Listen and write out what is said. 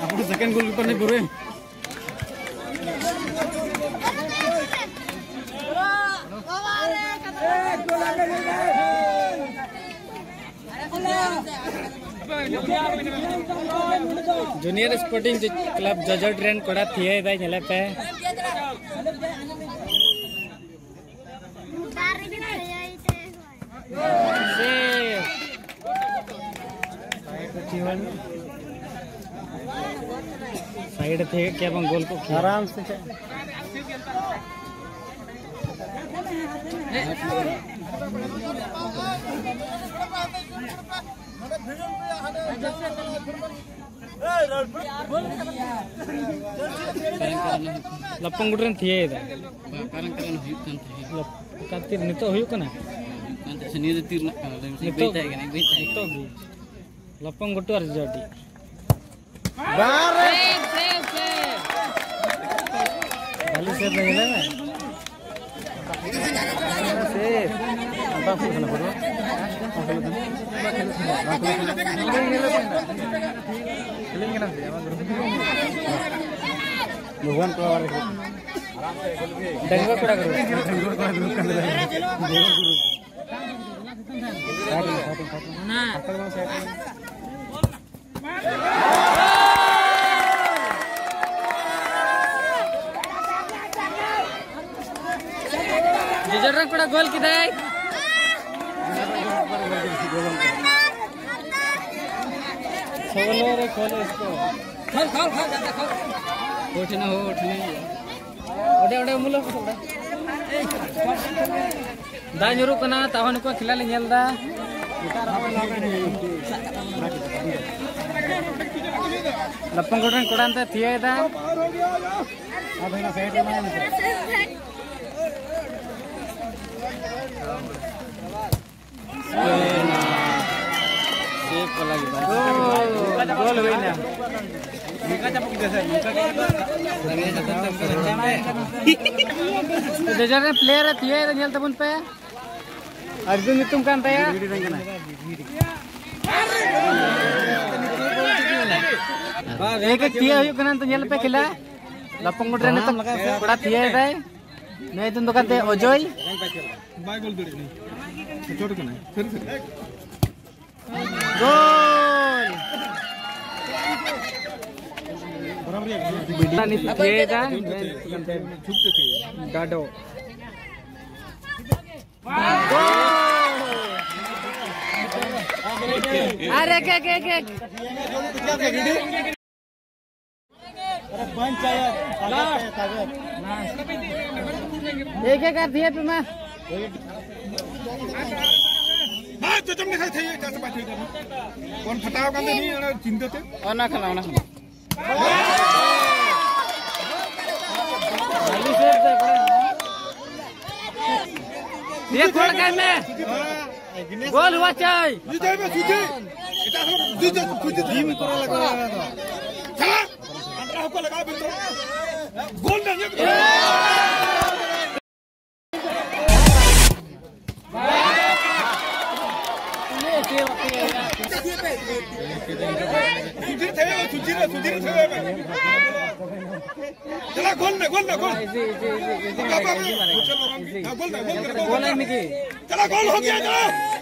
अपने second goalkeeper नहीं पूरे जूनियर स्पोर्टिंग क्लब जजर ट्रेन कोड़ा थिए खेलते हैं साइड थे क्या बंग गोल को आराम से लपंगुटन थिए इधर। कारण कारण हुई कातिर नितो हुई। नितो ले में से apa sih sana bro भगवान को वाले डंगा कड़ा करो डंगा कड़ा करो कर ले देवर गुरु ना। जजरक कोड़ा गोल किधर खोलो रे खोलो इसको। खोल खोल खोल ज़्यादा खोल। उठ ना हो उठ नहीं ओडे ओडे मुलो दा जुरु कना ताहन को खिला ले नेल लपंग कोडन कोडान ते थिए दा। अब ना साइड में Gol win ya. Muka capuk jasa, muka Jajarnya player थिए nyel tabun pe. Arjun hitung kan taya. एक एक थिए हुई कना तो nyel पे खिला. Lapang mudra ne tam बड़ा थिए है. मैं तुम दुकान ते अजय. बाय गोल दे नहीं। छोड़ के नहीं। फिर फिर। Gol. Bidla ni थिए थे Dado. अरे के के के एक कर दिया तुम्हें तो तुमने खाई थी कैसे बात कौन फटाओ का नहीं और थे और ना खाना ना ये गोल गेम में गोल हुआ चाय जीते में जीते इतना सब जीते जीते करा लगा सबको लगा बिल्कुल गोल्डन चला गोल ना खोल ना खोल चला खोल हो गया चला